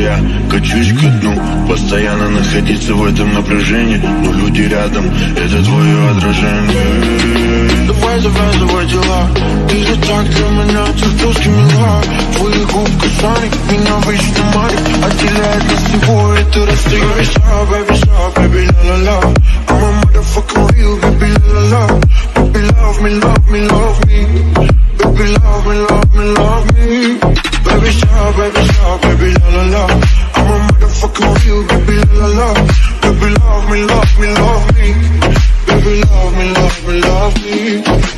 я качусь ко дну Постоянно находиться в этом напряжении Но люди рядом, это твое отражение. Давай завязывай дела. Или так для меня чертовски мила Твои губ касаний меня вечно манит Отделяет нас всего расстояние. Baby shark, baby shark, baby la la la I'm a motherfucking real, baby la la la Baby love me, love me, love me Baby shark, baby la la la. I'm a motherfucking real, baby la la la. Baby love me, love me, love me. Baby love me, love me, love me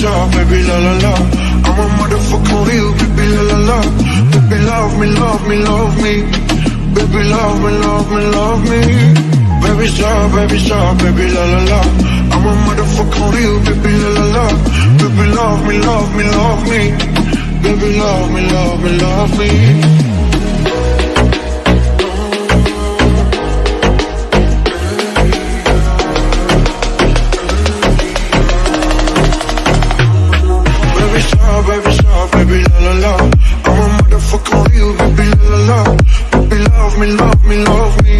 shark, baby la la la. I'm a motherfucking real, baby la la la. Baby love me, love me, love me. Baby love me, love me, love me. Baby shark, baby shark, baby la la la. I'm a motherfucking real, baby la la la. Baby love me, love me, love me. Baby love me, love me, love me baby shark, baby la la la I'm a motherfucking real, baby la la la Baby love me, love me, love me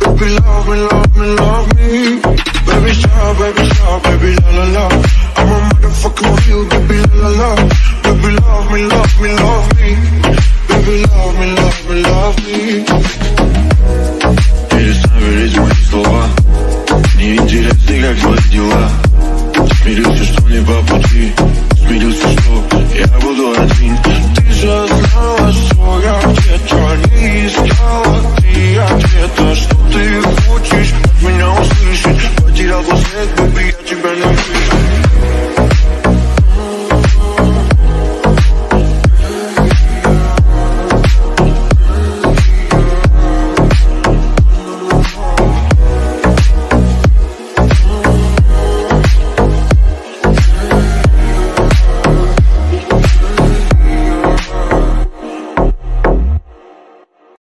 Baby love me, love me, love me Baby shark, baby shark, baby la la la I'm a motherfucking real, baby la la la Baby love me, love me, love me Baby love me, love me, love me Перестань верить в мои слова Мне интересны, как твои дела Смирился, что не по пути Смирился, что yeah, we'll go out